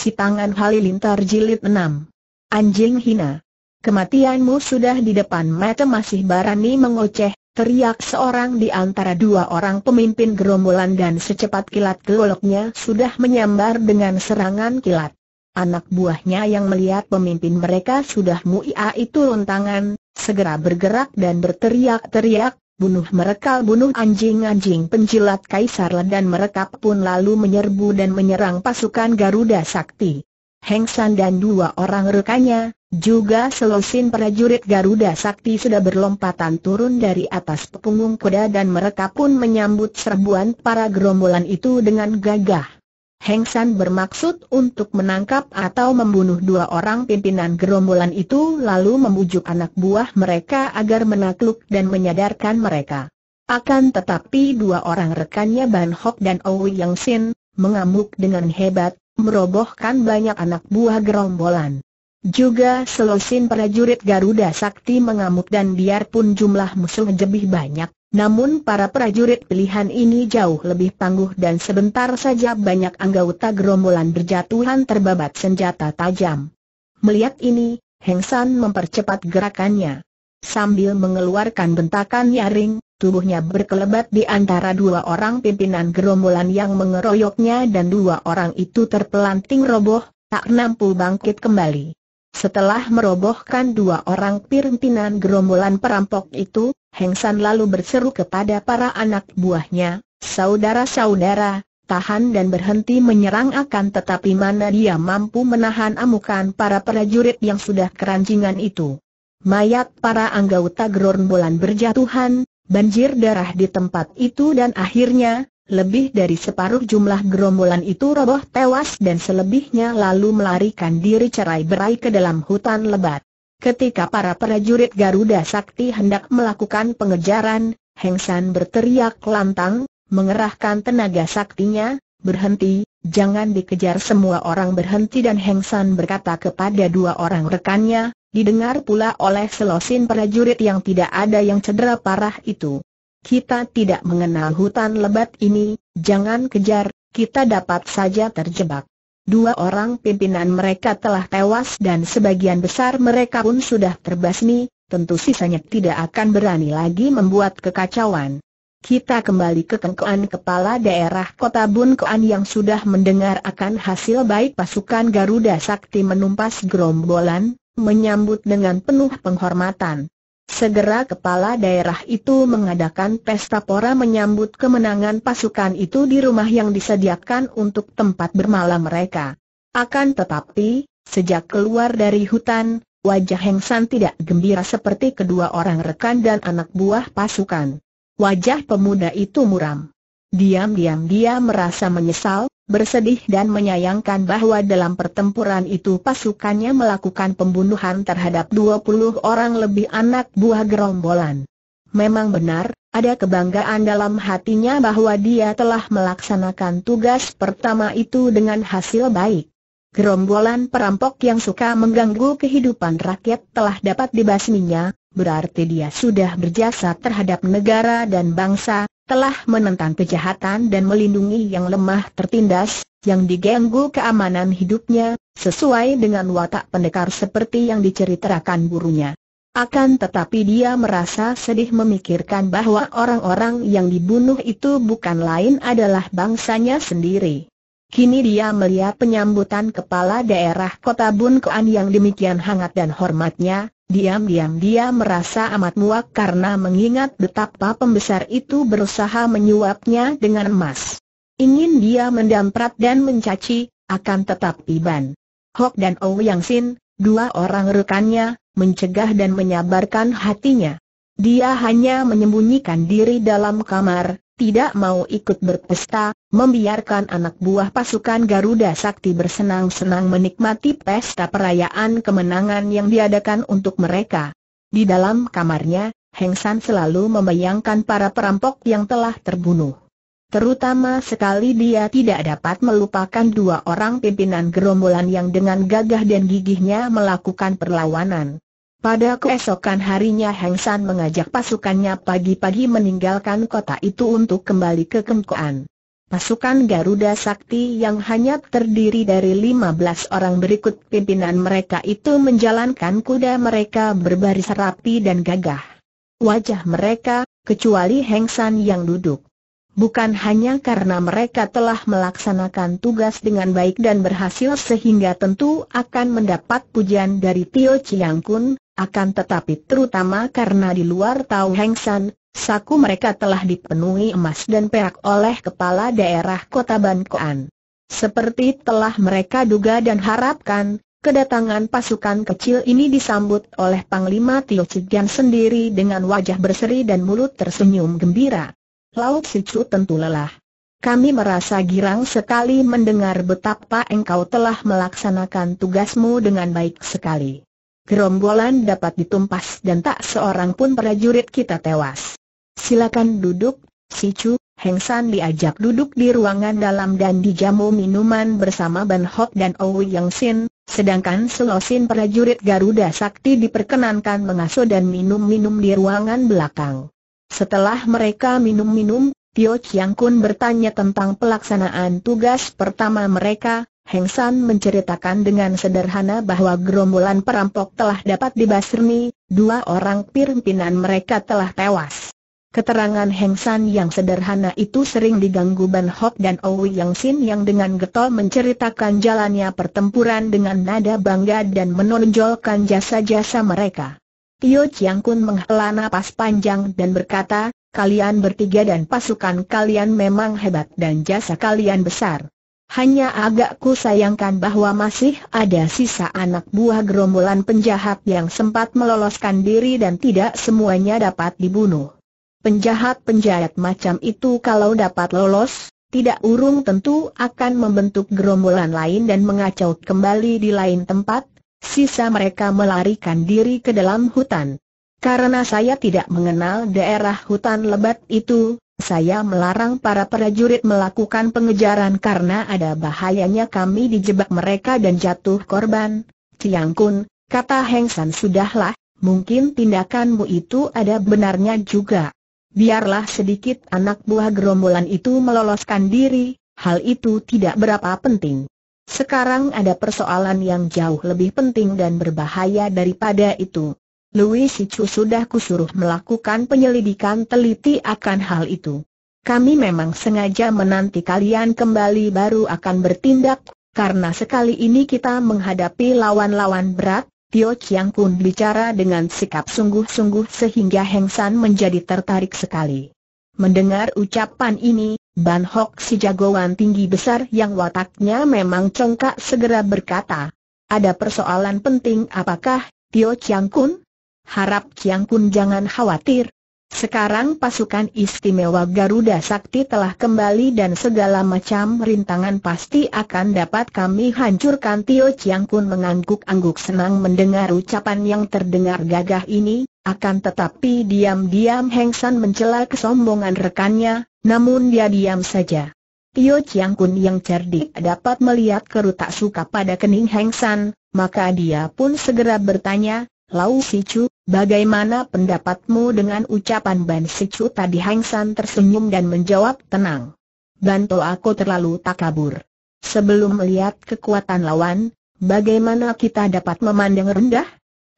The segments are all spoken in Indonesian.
Sitangan Halilintar Jilid 6 Anjing hina Kematianmu sudah di depan mata masih berani mengoceh, teriak seorang di antara dua orang pemimpin gerombolan dan secepat kilat goloknya sudah menyambar dengan serangan kilat. Anak buahnya yang melihat pemimpin mereka sudah muia itu lontangan, segera bergerak dan berteriak-teriak, bunuh merekal bunuh anjing-anjing penjilat Kaisar dan mereka pun lalu menyerbu dan menyerang pasukan Garuda Sakti. Heng San dan dua orang rekannya, juga selusin prajurit Garuda Sakti sudah berlompatan turun dari atas punggung kuda dan mereka pun menyambut serbuan para gerombolan itu dengan gagah. Heng San bermaksud untuk menangkap atau membunuh dua orang pimpinan gerombolan itu lalu membujuk anak buah mereka agar menakluk dan menyadarkan mereka. Akan tetapi dua orang rekannya Ban Hok dan Owi Yang Sin, mengamuk dengan hebat, merobohkan banyak anak buah gerombolan. Juga selosin prajurit Garuda Sakti mengamuk dan biarpun jumlah musuh lebih banyak, namun para prajurit pilihan ini jauh lebih tangguh dan sebentar saja banyak anggota gerombolan berjatuhan terbabat senjata tajam. Melihat ini, Heng San mempercepat gerakannya. Sambil mengeluarkan bentakan nyaring, tubuhnya berkelebat di antara dua orang pimpinan gerombolan yang mengeroyoknya dan dua orang itu terpelanting roboh, tak mampu bangkit kembali. Setelah merobohkan dua orang pimpinan gerombolan perampok itu, Heng San lalu berseru kepada para anak buahnya, Saudara-saudara, tahan dan berhenti menyerang akan tetapi mana dia mampu menahan amukan para prajurit yang sudah keranjingan itu. Mayat para anggota gerombolan berjatuhan, banjir darah di tempat itu dan akhirnya, lebih dari separuh jumlah gerombolan itu roboh tewas dan selebihnya lalu melarikan diri cerai-berai ke dalam hutan lebat. Ketika para prajurit Garuda Sakti hendak melakukan pengejaran, Heng San berteriak lantang, mengerahkan tenaga saktinya, berhenti, jangan dikejar semua orang berhenti dan Heng San berkata kepada dua orang rekannya, didengar pula oleh selosin prajurit yang tidak ada yang cedera parah itu. Kita tidak mengenal hutan lebat ini, jangan kejar, kita dapat saja terjebak. Dua orang pimpinan mereka telah tewas dan sebagian besar mereka pun sudah terbasmi, tentu sisanya tidak akan berani lagi membuat kekacauan. Kita kembali ke Kengkoan Kepala Daerah Kota Bun Koan yang sudah mendengar akan hasil baik pasukan Garuda Sakti menumpas gerombolan, menyambut dengan penuh penghormatan. Segera kepala daerah itu mengadakan pesta pora menyambut kemenangan pasukan itu di rumah yang disediakan untuk tempat bermalam mereka. Akan tetapi, sejak keluar dari hutan, wajah Heng San tidak gembira seperti kedua orang rekan dan anak buah pasukan. Wajah pemuda itu muram. Diam-diam dia merasa menyesal, bersedih dan menyayangkan bahwa dalam pertempuran itu pasukannya melakukan pembunuhan terhadap 20 orang lebih anak buah gerombolan. Memang benar, ada kebanggaan dalam hatinya bahwa dia telah melaksanakan tugas pertama itu dengan hasil baik. Gerombolan perampok yang suka mengganggu kehidupan rakyat telah dapat dibasminya, berarti dia sudah berjasa terhadap negara dan bangsa, telah menentang kejahatan dan melindungi yang lemah tertindas, yang diganggu keamanan hidupnya, sesuai dengan watak pendekar seperti yang diceritakan gurunya. Akan tetapi dia merasa sedih memikirkan bahwa orang-orang yang dibunuh itu bukan lain adalah bangsanya sendiri. Kini dia melihat penyambutan kepala daerah kota Bun Koan yang demikian hangat dan hormatnya, Diam-diam dia merasa amat muak karena mengingat betapa pembesar itu berusaha menyuapnya dengan emas. Ingin dia mendamprat dan mencaci, akan tetapi Ban Hok dan Ouyang Sin, dua orang rekannya, mencegah dan menyabarkan hatinya. Dia hanya menyembunyikan diri dalam kamar, tidak mau ikut berpesta, membiarkan anak buah pasukan Garuda Sakti bersenang-senang menikmati pesta perayaan kemenangan yang diadakan untuk mereka. Di dalam kamarnya, Heng San selalu membayangkan para perampok yang telah terbunuh. Terutama sekali dia tidak dapat melupakan dua orang pimpinan gerombolan yang dengan gagah dan gigihnya melakukan perlawanan. Pada keesokan harinya Heng San mengajak pasukannya pagi-pagi meninggalkan kota itu untuk kembali ke Kengkoan. Pasukan Garuda Sakti yang hanya terdiri dari 15 orang berikut pimpinan mereka itu menjalankan kuda mereka berbaris rapi dan gagah. Wajah mereka, kecuali Hengsan yang duduk. Bukan hanya karena mereka telah melaksanakan tugas dengan baik dan berhasil sehingga tentu akan mendapat pujian dari Tio Chiang Kun, akan tetapi terutama karena di luar Tau Hengsan, Saku mereka telah dipenuhi emas dan perak oleh kepala daerah kota Bankoan. Seperti telah mereka duga dan harapkan, kedatangan pasukan kecil ini disambut oleh Panglima Tio Cigan sendiri dengan wajah berseri dan mulut tersenyum gembira. Laut Sicu tentu lelah. Kami merasa girang sekali mendengar betapa engkau telah melaksanakan tugasmu dengan baik sekali. Gerombolan dapat ditumpas dan tak seorang pun prajurit kita tewas. Silakan duduk, si Chu, Heng San diajak duduk di ruangan dalam dan dijamu minuman bersama Ban Hok dan Owi Yang Sin, sedangkan selosin prajurit Garuda Sakti diperkenankan mengasuh dan minum-minum di ruangan belakang. Setelah mereka minum-minum, Tio Chiang Kun bertanya tentang pelaksanaan tugas pertama mereka, Heng San menceritakan dengan sederhana bahwa gerombolan perampok telah dapat dibasmi, dua orang pimpinan mereka telah tewas. Keterangan Heng San yang sederhana itu sering diganggu Ban Hok dan Owi Yang Sin yang dengan getol menceritakan jalannya pertempuran dengan nada bangga dan menonjolkan jasa-jasa mereka. Tio Chiang Kun menghela napas panjang dan berkata, kalian bertiga dan pasukan kalian memang hebat dan jasa kalian besar. Hanya agak ku sayangkan bahwa masih ada sisa anak buah gerombolan penjahat yang sempat meloloskan diri dan tidak semuanya dapat dibunuh. Penjahat-penjahat macam itu kalau dapat lolos, tidak urung tentu akan membentuk gerombolan lain dan mengacau kembali di lain tempat, sisa mereka melarikan diri ke dalam hutan. Karena saya tidak mengenal daerah hutan lebat itu, saya melarang para prajurit melakukan pengejaran karena ada bahayanya kami dijebak mereka dan jatuh korban. Ciang Kun, kata Heng San sudahlah, mungkin tindakanmu itu ada benarnya juga. Biarlah sedikit anak buah gerombolan itu meloloskan diri, hal itu tidak berapa penting. Sekarang ada persoalan yang jauh lebih penting dan berbahaya daripada itu. Louis Sichu sudah kusuruh melakukan penyelidikan teliti akan hal itu. Kami memang sengaja menanti kalian kembali baru akan bertindak, karena sekali ini kita menghadapi lawan-lawan berat, Tio Chiang pun bicara dengan sikap sungguh-sungguh sehingga Heng San menjadi tertarik sekali. Mendengar ucapan ini, Ban Hok si jagoan tinggi besar yang wataknya memang congkak segera berkata, ada persoalan penting apakah, Tio Chiang Kun? Harap Chiang Kun jangan khawatir, sekarang pasukan istimewa Garuda Sakti telah kembali dan segala macam rintangan pasti akan dapat kami hancurkan. Tio Chiang Kun mengangguk-angguk senang mendengar ucapan yang terdengar gagah ini, akan tetapi diam-diam Heng San mencela kesombongan rekannya, namun dia diam saja. Tio Chiang Kun yang cerdik dapat melihat kerutak suka pada kening Heng San, maka dia pun segera bertanya, Lau Sicu, bagaimana pendapatmu dengan ucapan Ban Sicu tadi Hang San tersenyum dan menjawab tenang. Bantu aku terlalu takabur. Sebelum melihat kekuatan lawan, bagaimana kita dapat memandang rendah?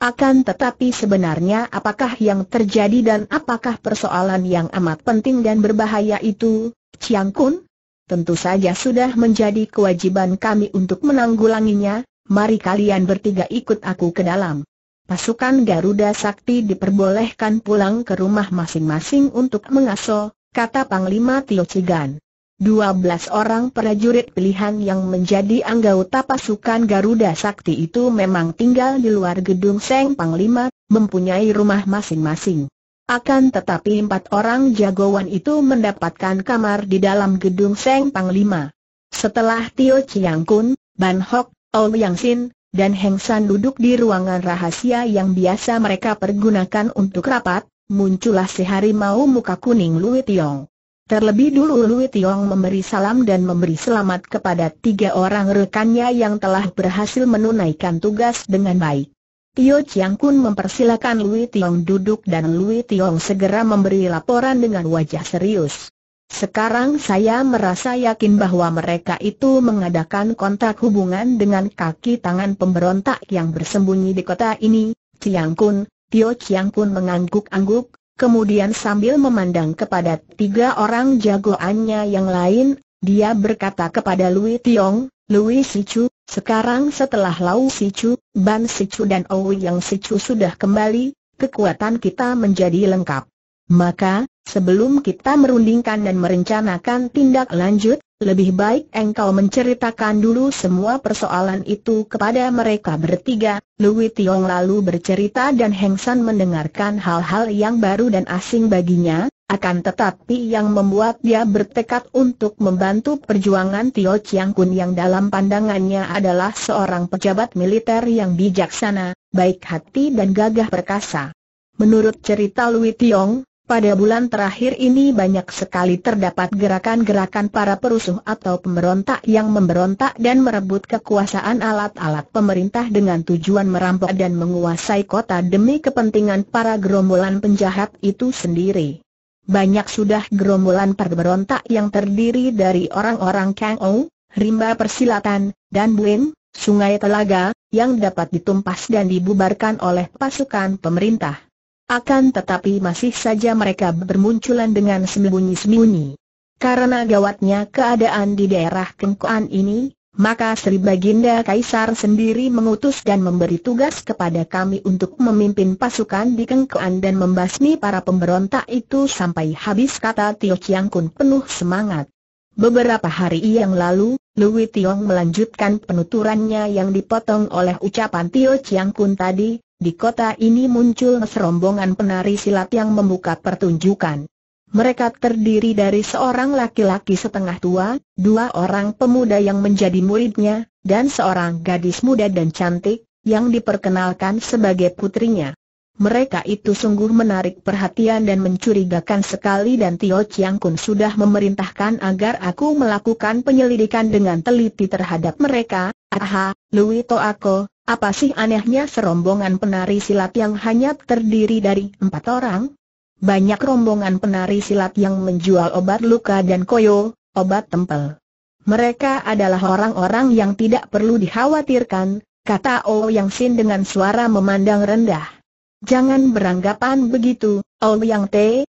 Akan tetapi sebenarnya apakah yang terjadi dan apakah persoalan yang amat penting dan berbahaya itu, Chiang Kun? Tentu saja sudah menjadi kewajiban kami untuk menanggulanginya, mari kalian bertiga ikut aku ke dalam. Pasukan Garuda Sakti diperbolehkan pulang ke rumah masing-masing untuk mengasuh, kata Panglima Tio Cigan. 12 orang prajurit pilihan yang menjadi anggota pasukan Garuda Sakti itu memang tinggal di luar gedung Seng Panglima, mempunyai rumah masing-masing. Akan tetapi empat orang jagoan itu mendapatkan kamar di dalam gedung Seng Panglima. Setelah Tio Chiang Kun, Ban Hok, Ouyang Sin, dan Heng San duduk di ruangan rahasia yang biasa mereka pergunakan untuk rapat, muncullah si harimau muka kuning Lui Tiong. Terlebih dulu Lui Tiong memberi salam dan memberi selamat kepada tiga orang rekannya yang telah berhasil menunaikan tugas dengan baik. Tio Chiang Kun mempersilakan Lui Tiong duduk dan Lui Tiong segera memberi laporan dengan wajah serius. Sekarang saya merasa yakin bahwa mereka itu mengadakan kontak hubungan dengan kaki tangan pemberontak yang bersembunyi di kota ini. Chiang Kun, Tio Chiang Kun mengangguk-angguk, kemudian sambil memandang kepada tiga orang jagoannya yang lain, dia berkata kepada Louis Tiong, Louis Sichu, sekarang setelah Lau Sichu, Ban Sichu dan Ouyang Sichu sudah kembali, kekuatan kita menjadi lengkap. Maka, sebelum kita merundingkan dan merencanakan tindak lanjut, lebih baik engkau menceritakan dulu semua persoalan itu kepada mereka bertiga. Louis Tiong lalu bercerita dan Heng San mendengarkan hal-hal yang baru dan asing baginya, akan tetapi yang membuat dia bertekad untuk membantu perjuangan Tio Chiang Kun yang dalam pandangannya adalah seorang pejabat militer yang bijaksana, baik hati dan gagah perkasa. Menurut cerita Louis Tiong, pada bulan terakhir ini banyak sekali terdapat gerakan-gerakan para perusuh atau pemberontak yang memberontak dan merebut kekuasaan alat-alat pemerintah dengan tujuan merampok dan menguasai kota demi kepentingan para gerombolan penjahat itu sendiri. Banyak sudah gerombolan pemberontak yang terdiri dari orang-orang Kang Ou, rimba persilatan, dan Buin, sungai telaga, yang dapat ditumpas dan dibubarkan oleh pasukan pemerintah. Akan tetapi masih saja mereka bermunculan dengan sembunyi-sembunyi. Karena gawatnya keadaan di daerah Kengkoan ini, maka Sri Baginda Kaisar sendiri mengutus dan memberi tugas kepada kami untuk memimpin pasukan di Kengkoan dan membasmi para pemberontak itu sampai habis kata Tio Chiang Kun penuh semangat. Beberapa hari yang lalu, Louis Tiong melanjutkan penuturannya yang dipotong oleh ucapan Tio Chiang Kun tadi, di kota ini muncul serombongan penari silat yang membuka pertunjukan. Mereka terdiri dari seorang laki-laki setengah tua, dua orang pemuda yang menjadi muridnya, dan seorang gadis muda dan cantik, yang diperkenalkan sebagai putrinya. Mereka itu sungguh menarik perhatian dan mencurigakan sekali dan Tio Chiang Kun sudah memerintahkan agar aku melakukan penyelidikan dengan teliti terhadap mereka. Aha, Louis Toako, apa sih anehnya serombongan penari silat yang hanya terdiri dari empat orang? Banyak rombongan penari silat yang menjual obat luka dan koyo, obat tempel. Mereka adalah orang-orang yang tidak perlu dikhawatirkan, kata O Yang Sin dengan suara memandang rendah. Jangan beranggapan begitu, O Yang T,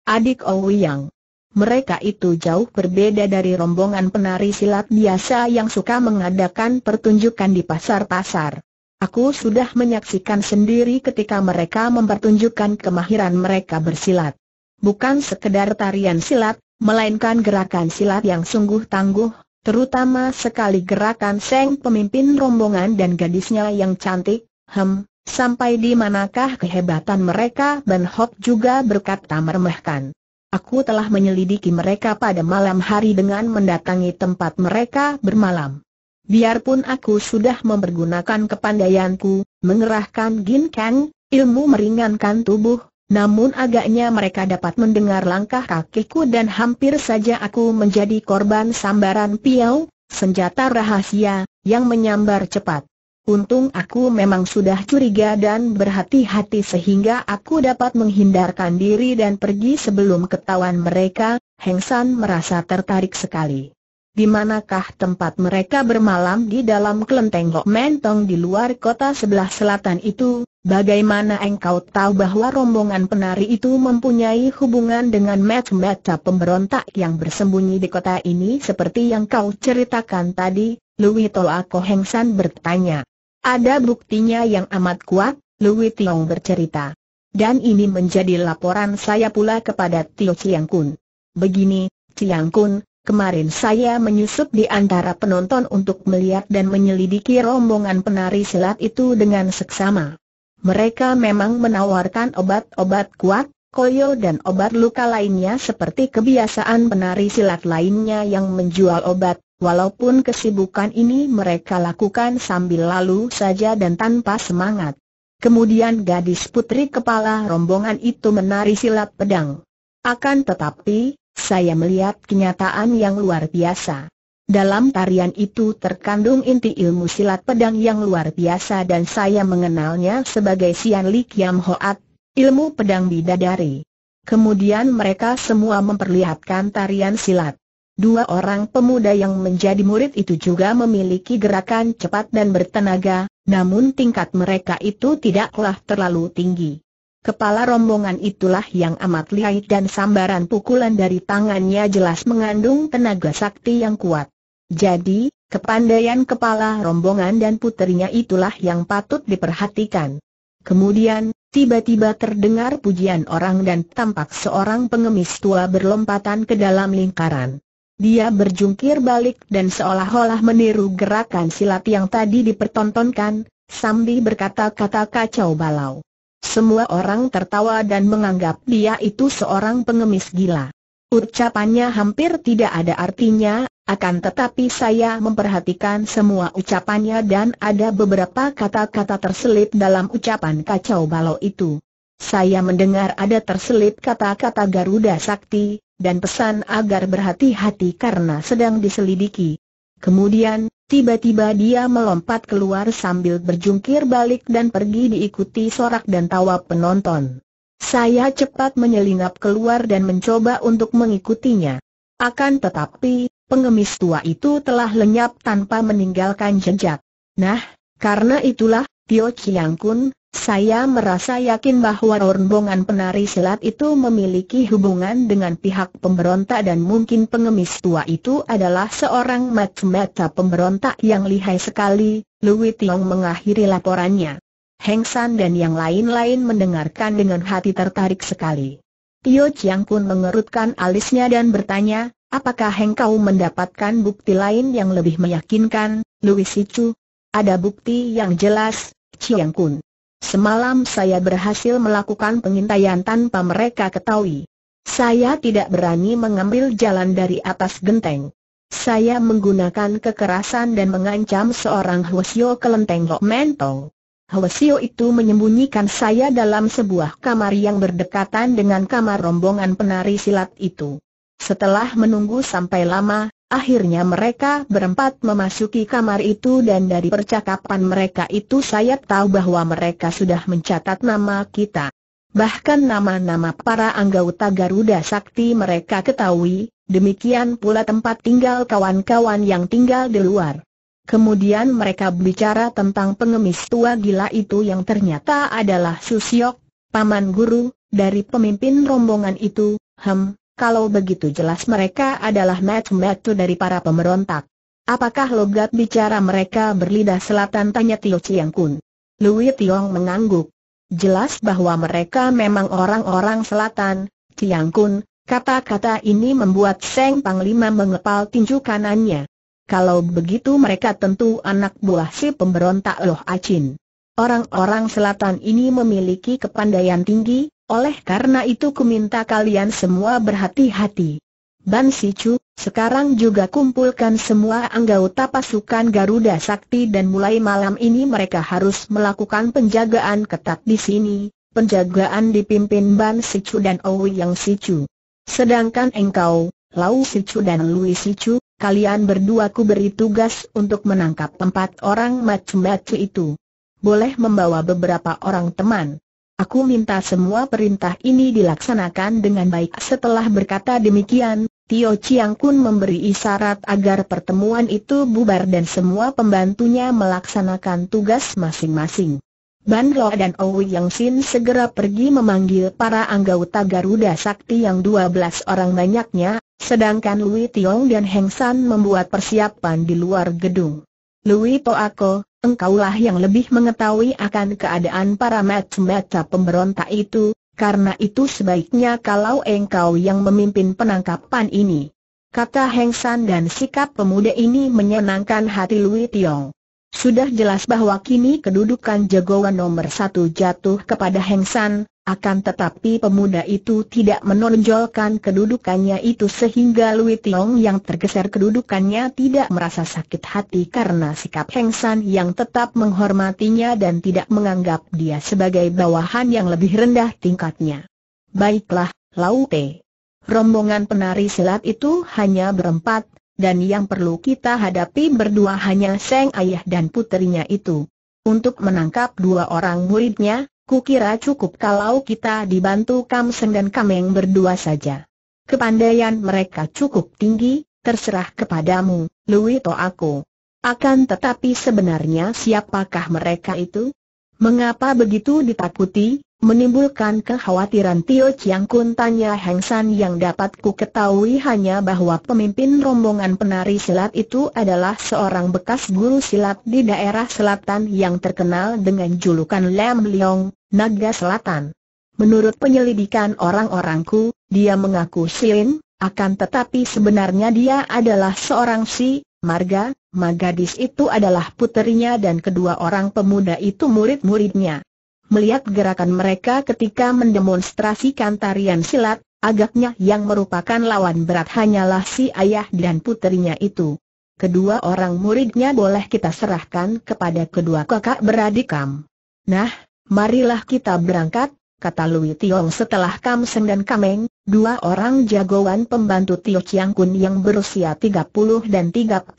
adik O Yang. Mereka itu jauh berbeda dari rombongan penari silat biasa yang suka mengadakan pertunjukan di pasar-pasar. Aku sudah menyaksikan sendiri ketika mereka mempertunjukkan kemahiran mereka bersilat. Bukan sekedar tarian silat, melainkan gerakan silat yang sungguh tangguh, terutama sekali gerakan Seng pemimpin rombongan dan gadisnya yang cantik, hem, sampai di manakah kehebatan mereka Ben Hok juga berkata meremehkan. Aku telah menyelidiki mereka pada malam hari dengan mendatangi tempat mereka bermalam. Biarpun aku sudah mempergunakan kepandaianku, mengerahkan Gin Kang, ilmu meringankan tubuh, namun agaknya mereka dapat mendengar langkah kakiku dan hampir saja aku menjadi korban sambaran piau, senjata rahasia, yang menyambar cepat. Untung aku memang sudah curiga dan berhati-hati sehingga aku dapat menghindarkan diri dan pergi sebelum ketahuan mereka, Heng San merasa tertarik sekali. Di manakah tempat mereka bermalam di dalam kelenteng Lok Mentong di luar kota sebelah selatan itu? Bagaimana engkau tahu bahwa rombongan penari itu mempunyai hubungan dengan macam-macam pemberontak yang bersembunyi di kota ini seperti yang kau ceritakan tadi? Louis Toako Heng San bertanya. Ada buktinya yang amat kuat, Louis Tiong bercerita. Dan ini menjadi laporan saya pula kepada Tio Chiang Kun. Begini, Chiang Kun, Kemarin saya menyusup di antara penonton untuk melihat dan menyelidiki rombongan penari silat itu dengan seksama. Mereka memang menawarkan obat-obat kuat, koyo dan obat luka lainnya seperti kebiasaan penari silat lainnya yang menjual obat, walaupun kesibukan ini mereka lakukan sambil lalu saja dan tanpa semangat. Kemudian gadis putri kepala rombongan itu menari silat pedang. Akan tetapi, saya melihat kenyataan yang luar biasa. Dalam tarian itu terkandung inti ilmu silat pedang yang luar biasa dan saya mengenalnya sebagai Sian Li Kiam Hoat, ilmu pedang bidadari. Kemudian mereka semua memperlihatkan tarian silat. Dua orang pemuda yang menjadi murid itu juga memiliki gerakan cepat dan bertenaga, namun tingkat mereka itu tidaklah terlalu tinggi. Kepala rombongan itulah yang amat lihai dan sambaran pukulan dari tangannya jelas mengandung tenaga sakti yang kuat. Jadi, kepandaian kepala rombongan dan puterinya itulah yang patut diperhatikan. Kemudian, tiba-tiba terdengar pujian orang dan tampak seorang pengemis tua berlompatan ke dalam lingkaran. Dia berjungkir balik dan seolah-olah meniru gerakan silat yang tadi dipertontonkan, sambil berkata-kata kacau balau. Semua orang tertawa dan menganggap dia itu seorang pengemis gila. Ucapannya hampir tidak ada artinya, akan tetapi saya memperhatikan semua ucapannya dan ada beberapa kata-kata terselip dalam ucapan kacau balau itu. Saya mendengar ada terselip kata-kata Garuda Sakti, dan pesan agar berhati-hati karena sedang diselidiki. Kemudian, tiba-tiba dia melompat keluar sambil berjungkir balik dan pergi diikuti sorak dan tawa penonton. Saya cepat menyelinap keluar dan mencoba untuk mengikutinya. Akan tetapi, pengemis tua itu telah lenyap tanpa meninggalkan jejak. Nah, karena itulah, Tio Chiang Kun, saya merasa yakin bahwa rombongan penari silat itu memiliki hubungan dengan pihak pemberontak dan mungkin pengemis tua itu adalah seorang mata-mata pemberontak yang lihai sekali, Louis Tiong mengakhiri laporannya. Heng San dan yang lain-lain mendengarkan dengan hati tertarik sekali. Tio Chiang pun mengerutkan alisnya dan bertanya, apakah Heng kau mendapatkan bukti lain yang lebih meyakinkan, Louis Sichu? Ada bukti yang jelas, Chiang Kun. Semalam saya berhasil melakukan pengintaian tanpa mereka ketahui. Saya tidak berani mengambil jalan dari atas genteng. Saya menggunakan kekerasan dan mengancam seorang Hwasyo kelenteng Lok Mentong. Hwasyo itu menyembunyikan saya dalam sebuah kamar yang berdekatan dengan kamar rombongan penari silat itu. Setelah menunggu sampai lama, Akhirnya mereka berempat memasuki kamar itu dan dari percakapan mereka itu saya tahu bahwa mereka sudah mencatat nama kita. Bahkan nama-nama para anggota Garuda Sakti mereka ketahui, demikian pula tempat tinggal kawan-kawan yang tinggal di luar. Kemudian mereka bicara tentang pengemis tua gila itu yang ternyata adalah Susyok, paman guru, dari pemimpin rombongan itu, hem, kalau begitu jelas mereka adalah matu-matu dari para pemberontak. Apakah logat bicara mereka berlidah selatan tanya Tio Chiang Kun. Louis Tiong mengangguk. Jelas bahwa mereka memang orang-orang selatan, Chiang Kun, kata-kata ini membuat Seng Panglima mengepal tinju kanannya. Kalau begitu mereka tentu anak buah si pemberontak Loh Acin. Orang-orang selatan ini memiliki kepandaian tinggi, oleh karena itu kuminta kalian semua berhati-hati. Ban Sicu, sekarang juga kumpulkan semua anggota pasukan Garuda Sakti dan mulai malam ini mereka harus melakukan penjagaan ketat di sini. Penjagaan dipimpin Ban Sicu dan Ouyang Sicu. Sedangkan engkau, Lau Sicu dan Lui Sicu, kalian berdua ku beri tugas untuk menangkap empat orang macu-macu itu. Boleh membawa beberapa orang teman. Aku minta semua perintah ini dilaksanakan dengan baik. Setelah berkata demikian, Tio Chiang Kun memberi isyarat agar pertemuan itu bubar dan semua pembantunya melaksanakan tugas masing-masing. Ban Lo dan Owi Yang Sin segera pergi memanggil para anggota Garuda Sakti yang 12 orang banyaknya, sedangkan Lui Tiong dan Heng San membuat persiapan di luar gedung. Lui Toako, engkaulah yang lebih mengetahui akan keadaan para mata-mata pemberontak itu, karena itu sebaiknya kalau engkau yang memimpin penangkapan ini. Kata Heng San dan sikap pemuda ini menyenangkan hati Lui Tiong. Sudah jelas bahwa kini kedudukan jagoan nomor satu jatuh kepada Heng San, akan tetapi pemuda itu tidak menonjolkan kedudukannya itu sehingga Lui Tiong yang tergeser kedudukannya tidak merasa sakit hati karena sikap Heng San yang tetap menghormatinya dan tidak menganggap dia sebagai bawahan yang lebih rendah tingkatnya. Baiklah, Lau Te. Rombongan penari silat itu hanya berempat, dan yang perlu kita hadapi berdua hanya Seng Ayah dan puterinya itu. Untuk menangkap dua orang muridnya, Kukira cukup kalau kita dibantu Kam Seng dan Kameng berdua saja. Kepandaian mereka cukup tinggi, terserah kepadamu, Lui To aku. Akan tetapi sebenarnya siapakah mereka itu? Mengapa begitu ditakuti, menimbulkan kekhawatiran Tio Chiang Kun tanya Heng San yang dapat ku ketahui hanya bahwa pemimpin rombongan penari silat itu adalah seorang bekas guru silat di daerah selatan yang terkenal dengan julukan Lam Leong, Naga Selatan. Menurut penyelidikan orang-orangku, dia mengaku Sin, akan tetapi sebenarnya dia adalah seorang si, Marga, Magadis itu adalah puterinya dan kedua orang pemuda itu murid-muridnya. Melihat gerakan mereka ketika mendemonstrasikan tarian silat, agaknya yang merupakan lawan berat hanyalah si ayah dan puterinya itu. Kedua orang muridnya boleh kita serahkan kepada kedua kakak beradik Kam. Nah, marilah kita berangkat, kata Lui Tiong setelah Kam Seng dan Kameng, dua orang jagoan pembantu Tio Chiang Kun yang berusia 30 dan 33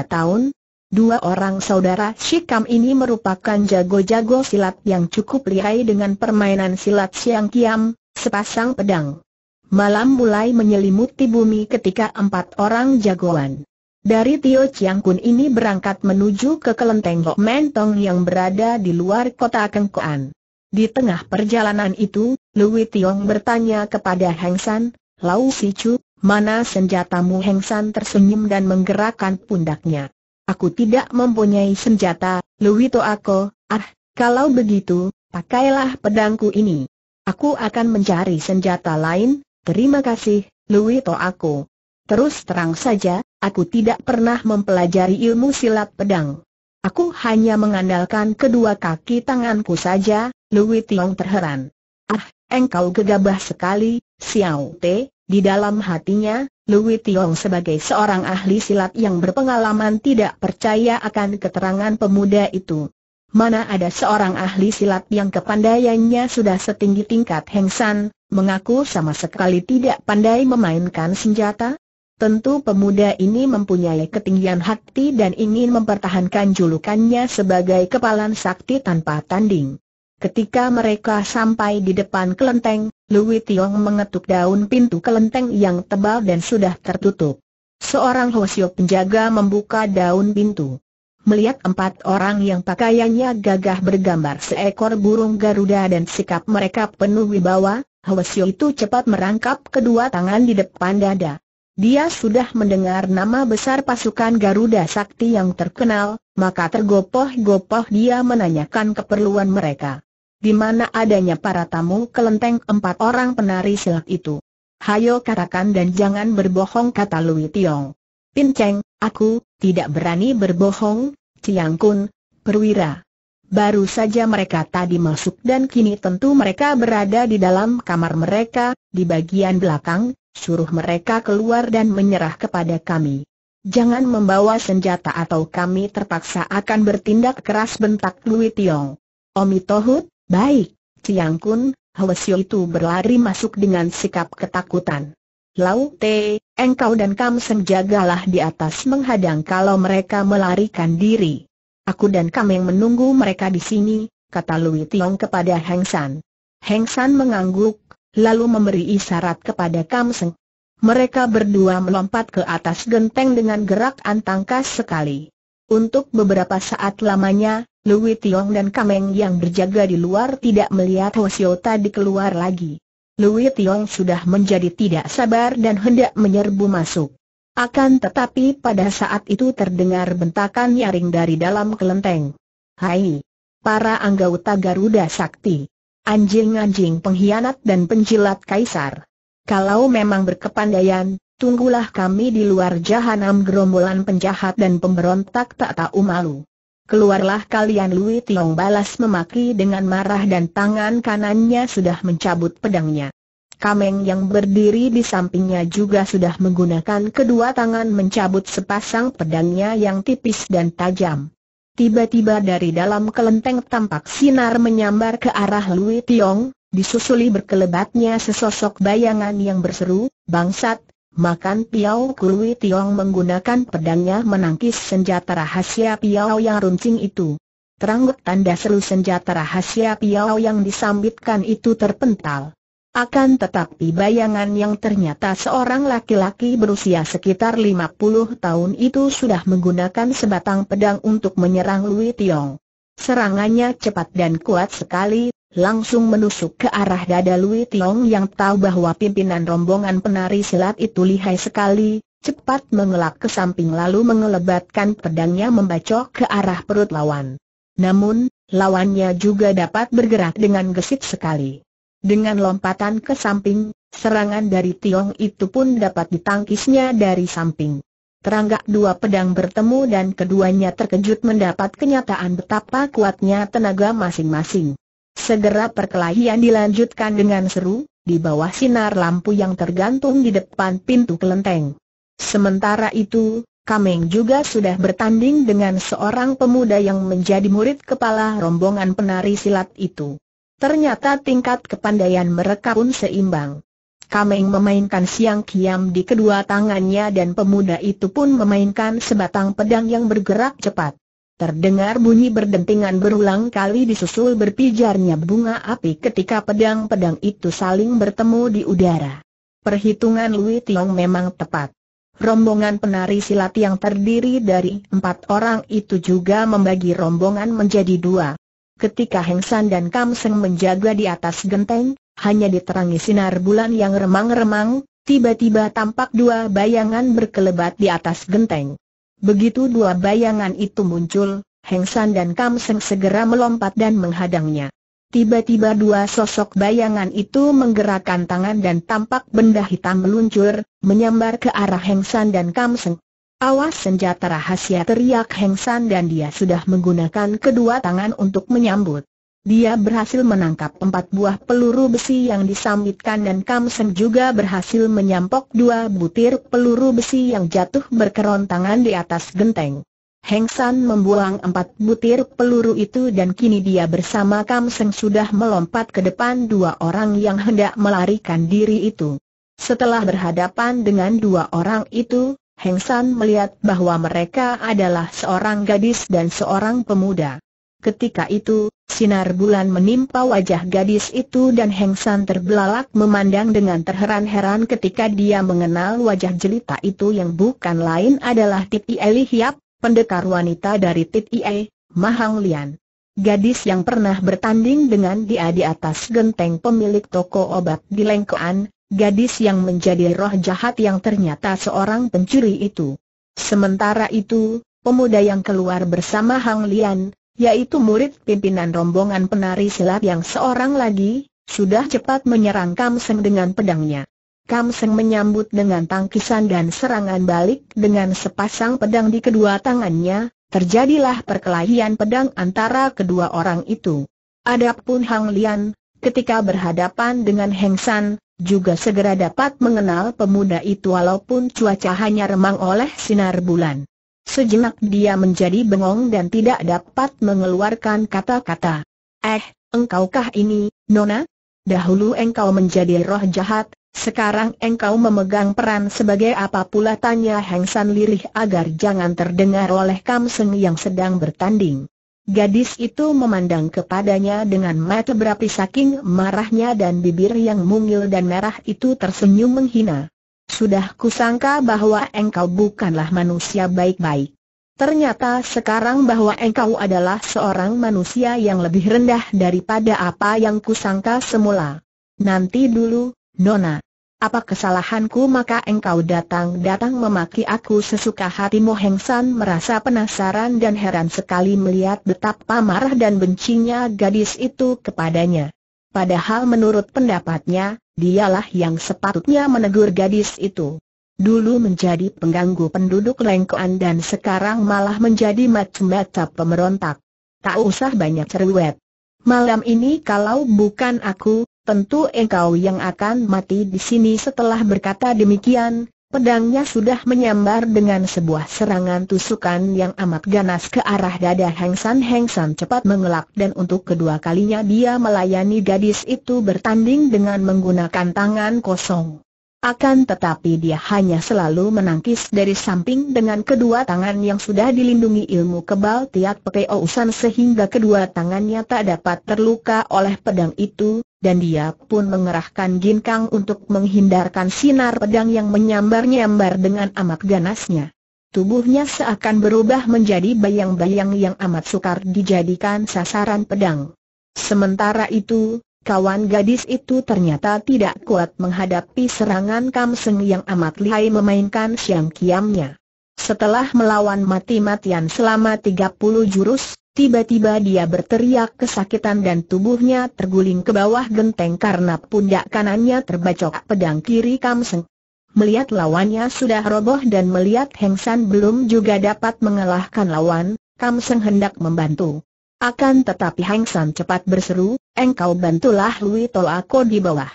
tahun. Dua orang saudara Shikam ini merupakan jago-jago silat yang cukup lihai dengan permainan silat siang kiam, sepasang pedang. Malam mulai menyelimuti bumi ketika empat orang jagoan. Dari Tio Chiang Kun ini berangkat menuju ke kelenteng Hok Mentong yang berada di luar kota Kengkoan. Di tengah perjalanan itu, Lui Tiong bertanya kepada Heng San, Lau Si Chu, mana senjatamu Heng San tersenyum dan menggerakkan pundaknya. Aku tidak mempunyai senjata, Lui To aku, ah, kalau begitu, pakailah pedangku ini. Aku akan mencari senjata lain, terima kasih, Lui To aku. Terus terang saja, aku tidak pernah mempelajari ilmu silat pedang. Aku hanya mengandalkan kedua kaki tanganku saja, Lui Tiong terheran. Ah, engkau gegabah sekali, Xiao Te, di dalam hatinya, Lui Tiong sebagai seorang ahli silat yang berpengalaman tidak percaya akan keterangan pemuda itu. Mana ada seorang ahli silat yang kepandaiannya sudah setinggi tingkat Heng San, mengaku sama sekali tidak pandai memainkan senjata? Tentu pemuda ini mempunyai ketinggian hati dan ingin mempertahankan julukannya sebagai kepalan sakti tanpa tanding. Ketika mereka sampai di depan kelenteng, Louis Tiong mengetuk daun pintu kelenteng yang tebal dan sudah tertutup. Seorang Hosio penjaga membuka daun pintu. Melihat empat orang yang pakaiannya gagah bergambar seekor burung Garuda dan sikap mereka penuh wibawa, Hosio itu cepat merangkap kedua tangan di depan dada. Dia sudah mendengar nama besar pasukan Garuda Sakti yang terkenal, maka tergopoh-gopoh dia menanyakan keperluan mereka di mana adanya para tamu kelenteng empat orang penari silat itu. Hayo katakan dan jangan berbohong kata Lui Tiong. Pinceng, aku, tidak berani berbohong, Ciang Kun, perwira. Baru saja mereka tadi masuk dan kini tentu mereka berada di dalam kamar mereka, di bagian belakang, suruh mereka keluar dan menyerah kepada kami. Jangan membawa senjata atau kami terpaksa akan bertindak keras bentak Lui Tiong. Omi Tohut, Baik, Ciang Kun, Hwasyo itu berlari masuk dengan sikap ketakutan. Lau Te, engkau dan Kam Seng jagalah di atas menghadang kalau mereka melarikan diri. Aku dan Kam yang menunggu mereka di sini, kata Lui Tiong kepada Heng San. Heng San mengangguk, lalu memberi isyarat kepada Kam Seng. Mereka berdua melompat ke atas genteng dengan gerak antangkas sekali. Untuk beberapa saat lamanya, Lui Tiong dan Kameng yang berjaga di luar tidak melihat Hosio tadi keluar lagi. Lui Tiong sudah menjadi tidak sabar dan hendak menyerbu masuk. Akan tetapi pada saat itu terdengar bentakan nyaring dari dalam kelenteng. Hai! Para anggota Garuda Sakti! Anjing-anjing pengkhianat dan penjilat kaisar! Kalau memang berkepandaian, tunggulah kami di luar jahanam gerombolan penjahat dan pemberontak tak tahu malu. Keluarlah kalian Lui Tiong balas memaki dengan marah dan tangan kanannya sudah mencabut pedangnya. Kameng yang berdiri di sampingnya juga sudah menggunakan kedua tangan mencabut sepasang pedangnya yang tipis dan tajam. Tiba-tiba dari dalam kelenteng tampak sinar menyambar ke arah Lui Tiong, disusuli berkelebatnya sesosok bayangan yang berseru, bangsat, Makan Piao Kui Tiong menggunakan pedangnya menangkis senjata rahasia Piao yang runcing itu. Terangguk tanda seru senjata rahasia Piao yang disambitkan itu terpental. Akan tetapi bayangan yang ternyata seorang laki-laki berusia sekitar 50 tahun itu sudah menggunakan sebatang pedang untuk menyerang Lui Tiong. Serangannya cepat dan kuat sekali, langsung menusuk ke arah dada Lui Tiong yang tahu bahwa pimpinan rombongan penari silat itu lihai sekali, cepat mengelak ke samping lalu mengelebatkan pedangnya membacok ke arah perut lawan. Namun, lawannya juga dapat bergerak dengan gesit sekali. Dengan lompatan ke samping, serangan dari Tiong itu pun dapat ditangkisnya dari samping. Teranggak dua pedang bertemu dan keduanya terkejut mendapat kenyataan betapa kuatnya tenaga masing-masing. Segera perkelahian dilanjutkan dengan seru, di bawah sinar lampu yang tergantung di depan pintu kelenteng. Sementara itu, Kameng juga sudah bertanding dengan seorang pemuda yang menjadi murid kepala rombongan penari silat itu. Ternyata tingkat kepandaian mereka pun seimbang. Kameng memainkan siang kiam di kedua tangannya dan pemuda itu pun memainkan sebatang pedang yang bergerak cepat. Terdengar bunyi berdentingan berulang kali disusul berpijarnya bunga api ketika pedang-pedang itu saling bertemu di udara. Perhitungan Lui Tiong memang tepat. Rombongan penari silat yang terdiri dari empat orang itu juga membagi rombongan menjadi dua. Ketika Heng San dan Kam Seng menjaga di atas genteng, hanya diterangi sinar bulan yang remang-remang, tiba-tiba tampak dua bayangan berkelebat di atas genteng. Begitu dua bayangan itu muncul, Heng San dan Kam Seng segera melompat dan menghadangnya. Tiba-tiba dua sosok bayangan itu menggerakkan tangan dan tampak benda hitam meluncur, menyambar ke arah Heng San dan Kam Seng. Awas senjata rahasia teriak Heng San dan dia sudah menggunakan kedua tangan untuk menyambut. Dia berhasil menangkap empat buah peluru besi yang disambitkan dan Kam Seng juga berhasil menyampok dua butir peluru besi yang jatuh berkerontangan di atas genteng. Heng San membuang empat butir peluru itu dan kini dia bersama Kam Seng sudah melompat ke depan dua orang yang hendak melarikan diri itu. Setelah berhadapan dengan dua orang itu, Heng San melihat bahwa mereka adalah seorang gadis dan seorang pemuda. Ketika itu, sinar bulan menimpa wajah gadis itu dan Heng San terbelalak memandang dengan terheran-heran ketika dia mengenal wajah jelita itu yang bukan lain adalah Titi Eli Hiap, pendekar wanita dari Tit Ie, Mahang Lian. Gadis yang pernah bertanding dengan dia di atas genteng pemilik toko obat di Lengkoan, gadis yang menjadi roh jahat yang ternyata seorang pencuri itu. Sementara itu, pemuda yang keluar bersama Hang Lian, yaitu murid pimpinan rombongan penari silat yang seorang lagi, sudah cepat menyerang Kam Seng dengan pedangnya. Kam Seng menyambut dengan tangkisan dan serangan balik dengan sepasang pedang di kedua tangannya, terjadilah perkelahian pedang antara kedua orang itu. Adapun Hang Lian, ketika berhadapan dengan Heng San, juga segera dapat mengenal pemuda itu walaupun cuaca hanya remang oleh sinar bulan. Sejenak dia menjadi bengong dan tidak dapat mengeluarkan kata-kata. Eh, engkaukah ini, Nona? Dahulu engkau menjadi roh jahat, sekarang engkau memegang peran sebagai apa pula tanya Heng San lirih agar jangan terdengar oleh Kam Seng yang sedang bertanding. Gadis itu memandang kepadanya dengan mata berapi saking marahnya dan bibir yang mungil dan merah itu tersenyum menghina. Sudah kusangka bahwa engkau bukanlah manusia baik-baik. Ternyata sekarang bahwa engkau adalah seorang manusia yang lebih rendah daripada apa yang kusangka semula. Nanti dulu, Nona. Apa kesalahanku maka engkau datang-datang memaki aku sesuka hatimu Heng San merasa penasaran dan heran sekali melihat betapa marah dan bencinya gadis itu kepadanya. Padahal menurut pendapatnya, dialah yang sepatutnya menegur gadis itu. Dulu menjadi pengganggu penduduk lengkoan dan sekarang malah menjadi macam-macam pemerontak. Tak usah banyak cerewet. Malam ini kalau bukan aku, tentu engkau yang akan mati di sini setelah berkata demikian, pedangnya sudah menyambar dengan sebuah serangan tusukan yang amat ganas ke arah dada Heng San Heng San cepat mengelak dan untuk kedua kalinya dia melayani gadis itu bertanding dengan menggunakan tangan kosong. Akan tetapi dia hanya selalu menangkis dari samping dengan kedua tangan yang sudah dilindungi ilmu kebal tiap Ousan sehingga kedua tangannya tak dapat terluka oleh pedang itu, dan dia pun mengerahkan ginkang untuk menghindarkan sinar pedang yang menyambar-nyambar dengan amat ganasnya. Tubuhnya seakan berubah menjadi bayang-bayang yang amat sukar dijadikan sasaran pedang. Sementara itu, kawan gadis itu ternyata tidak kuat menghadapi serangan Kam Seng yang amat lihai memainkan siang kiamnya. Setelah melawan mati-matian selama 30 jurus, tiba-tiba dia berteriak kesakitan dan tubuhnya terguling ke bawah genteng karena pundak kanannya terbacok pedang kiri Kam Seng. Melihat lawannya sudah roboh dan melihat Heng San belum juga dapat mengalahkan lawan, Kam Seng hendak membantu. Akan tetapi Hang San cepat berseru, engkau bantulah Lui Tol aku di bawah.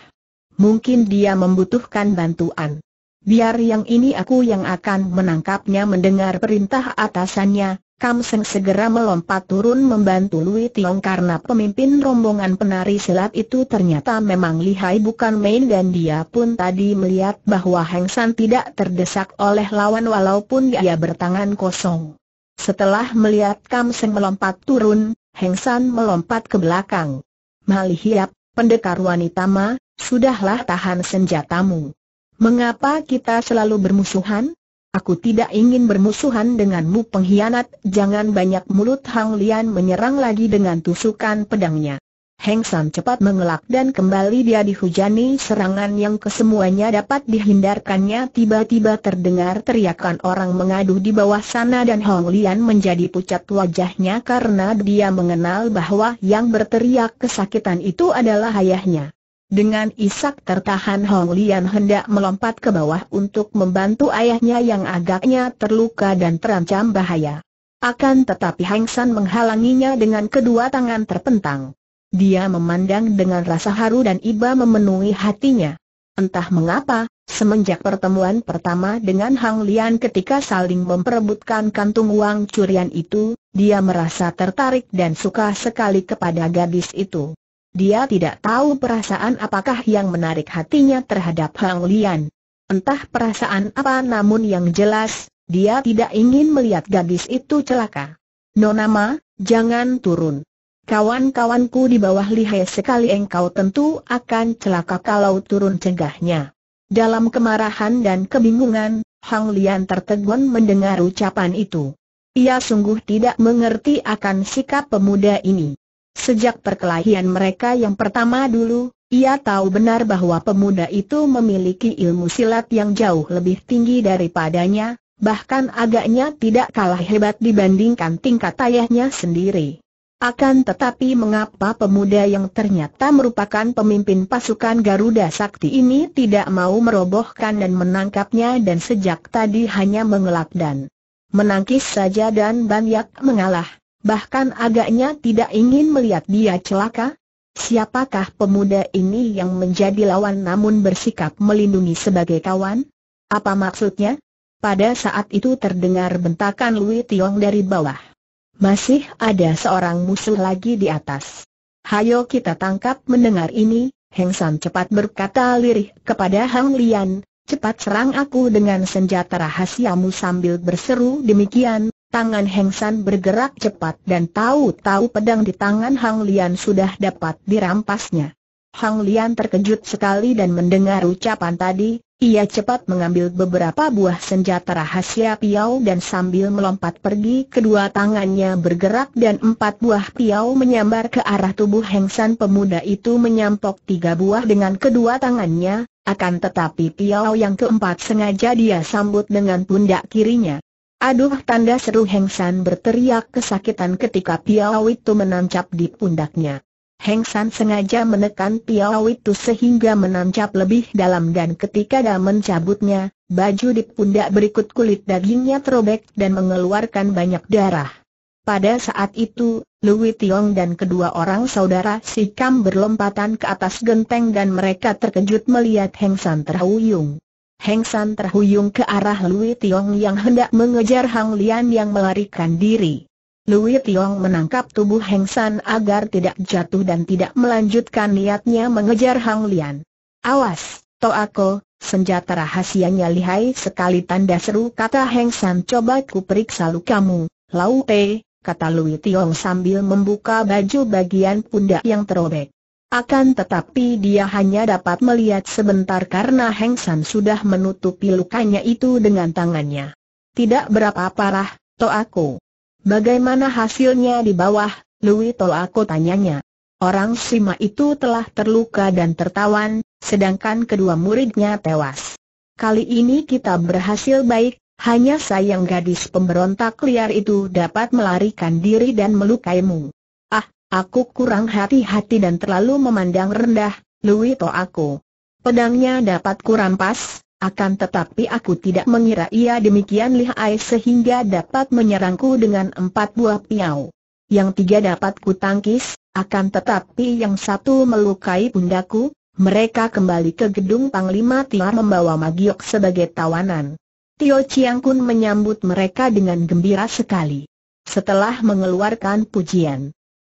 Mungkin dia membutuhkan bantuan. Biar yang ini aku yang akan menangkapnya mendengar perintah atasannya, Kam Seng segera melompat turun membantu Lui Tiong karena pemimpin rombongan penari silat itu ternyata memang lihai bukan main dan dia pun tadi melihat bahwa Hang San tidak terdesak oleh lawan walaupun dia bertangan kosong. Setelah melihat Kam Seng melompat turun, Heng San melompat ke belakang. Mali Hiap, pendekar wanita ma, sudahlah tahan senjatamu. Mengapa kita selalu bermusuhan? Aku tidak ingin bermusuhan denganmu pengkhianat, jangan banyak mulut Hang Lian menyerang lagi dengan tusukan pedangnya. Heng San cepat mengelak dan kembali dia dihujani serangan yang kesemuanya dapat dihindarkannya tiba-tiba terdengar teriakan orang mengadu di bawah sana dan Hong Lian menjadi pucat wajahnya karena dia mengenal bahwa yang berteriak kesakitan itu adalah ayahnya. Dengan isak tertahan Hong Lian hendak melompat ke bawah untuk membantu ayahnya yang agaknya terluka dan terancam bahaya. Akan tetapi Heng San menghalanginya dengan kedua tangan terpentang. Dia memandang dengan rasa haru dan iba memenuhi hatinya. Entah mengapa, semenjak pertemuan pertama dengan Hang Lian ketika saling memperebutkan kantung uang curian itu, dia merasa tertarik dan suka sekali kepada gadis itu. Dia tidak tahu perasaan apakah yang menarik hatinya terhadap Hang Lian. Entah perasaan apa namun yang jelas, dia tidak ingin melihat gadis itu celaka. Nona Ma, jangan turun. Kawan-kawanku di bawah lihai sekali engkau tentu akan celaka kalau turun cegahnya. Dalam kemarahan dan kebingungan, Hang Lian tertegun mendengar ucapan itu. Ia sungguh tidak mengerti akan sikap pemuda ini. Sejak perkelahian mereka yang pertama dulu, ia tahu benar bahwa pemuda itu memiliki ilmu silat yang jauh lebih tinggi daripadanya, bahkan agaknya tidak kalah hebat dibandingkan tingkat ayahnya sendiri. Akan tetapi mengapa pemuda yang ternyata merupakan pemimpin pasukan Garuda Sakti ini tidak mau merobohkan dan menangkapnya dan sejak tadi hanya mengelak dan menangkis saja dan banyak mengalah, bahkan agaknya tidak ingin melihat dia celaka? Siapakah pemuda ini yang menjadi lawan namun bersikap melindungi sebagai kawan? Apa maksudnya? Pada saat itu terdengar bentakan Lui Tiong dari bawah. Masih ada seorang musuh lagi di atas. Hayo kita tangkap mendengar ini, Heng San cepat berkata lirih kepada Hang Lian, cepat serang aku dengan senjata rahasiamu sambil berseru demikian, tangan Heng San bergerak cepat dan tahu-tahu pedang di tangan Hang Lian sudah dapat dirampasnya. Hang Lian terkejut sekali dan mendengar ucapan tadi, ia cepat mengambil beberapa buah senjata rahasia piau dan sambil melompat pergi kedua tangannya bergerak dan empat buah piau menyambar ke arah tubuh hengsan pemuda itu menyampok tiga buah dengan kedua tangannya, akan tetapi piau yang keempat sengaja dia sambut dengan pundak kirinya. Aduh tanda seru hengsan berteriak kesakitan ketika piau itu menancap di pundaknya. Heng San sengaja menekan piau itu sehingga menancap lebih dalam dan ketika dia mencabutnya, baju di pundak berikut kulit dagingnya terobek dan mengeluarkan banyak darah. Pada saat itu, Louis Tiong dan kedua orang saudara si Kam berlompatan ke atas genteng dan mereka terkejut melihat Heng San terhuyung. Heng San terhuyung ke arah Louis Tiong yang hendak mengejar Hang Lian yang melarikan diri. Louis Tiong menangkap tubuh Heng San agar tidak jatuh dan tidak melanjutkan niatnya mengejar Hang Lian. Awas, Toako, senjata rahasianya lihai sekali tanda seru kata Heng San coba ku periksa lukamu, Lau Te, kata Lui Tiong sambil membuka baju bagian pundak yang terobek. Akan tetapi dia hanya dapat melihat sebentar karena Heng San sudah menutupi lukanya itu dengan tangannya. Tidak berapa parah, To aku. Bagaimana hasilnya di bawah, Lui To aku tanyanya. Orang Sima itu telah terluka dan tertawan, sedangkan kedua muridnya tewas. Kali ini kita berhasil baik, hanya sayang gadis pemberontak liar itu dapat melarikan diri dan melukaimu. Ah, aku kurang hati-hati dan terlalu memandang rendah, Lui To aku. Pedangnya dapat kurampas, akan tetapi aku tidak mengira ia demikian lihai sehingga dapat menyerangku dengan empat buah piau. Yang tiga dapat kutangkis, akan tetapi yang satu melukai pundaku, mereka kembali ke gedung Panglima Tia membawa Magiok sebagai tawanan. Tio Chiang Kun menyambut mereka dengan gembira sekali. Setelah mengeluarkan pujian,